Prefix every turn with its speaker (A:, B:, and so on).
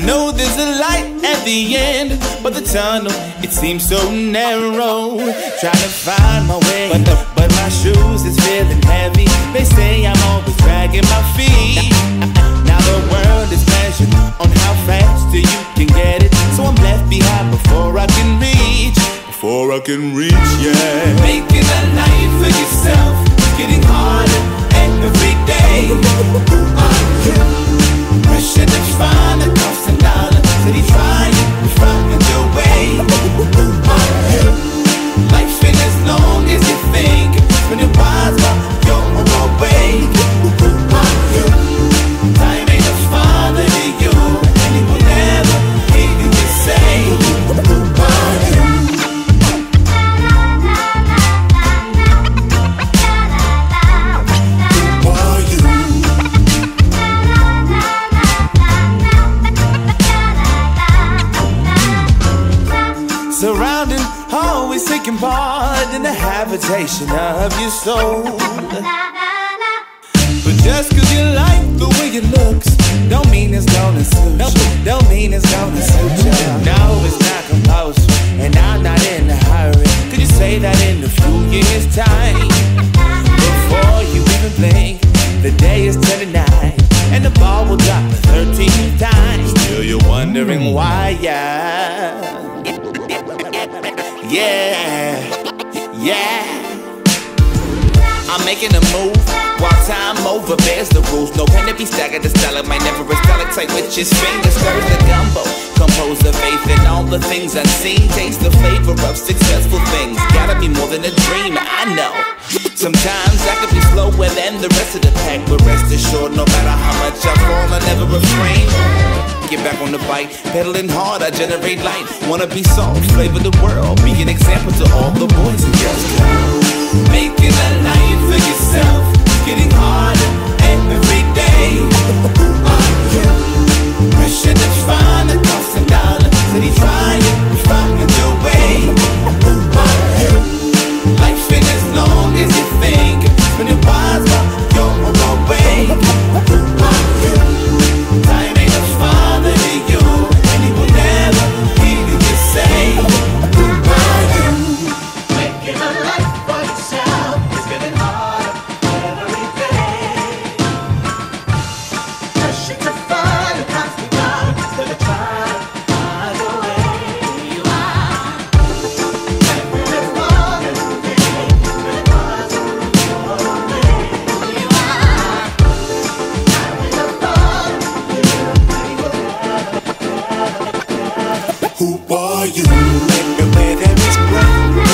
A: I know there's a light at the end, but the tunnel, it seems so narrow. Trying to find my way, but, the, but my shoes is feeling heavy. They say I'm always dragging my feet. Now the world is measured on how fast you can get it. So I'm left behind before I can reach, before I can reach, yeah. Making a life for yourself, getting harder every day. Uh, in the habitation of your soul. But just cause you like the way it looks, don't mean it's gonna suit you. Don't mean it's gonna suit you. No, it's not compulsory, and I'm not in a hurry. Could you say that in a few years' time? Before you even blink, the day is turning night, and the ball will drop the 13th time. Still, you're wondering why, yeah. Yeah, yeah. I'm making a move while time over bears the rules. No pen to be staggered, the style might never a stalactite with his fingers. Stir the gumbo, compose the faith in all the things unseen. Taste the flavor of successful things. Gotta be more than a dream, I know. Sometimes I could be slower than the rest of the pack, but rest assured, no matter how much I fall, I never refrain get back on the bike. Pedaling hard, I generate light. Wanna be soft, flavor the world. Be an example to all the boys and girls. Look at where there is breath.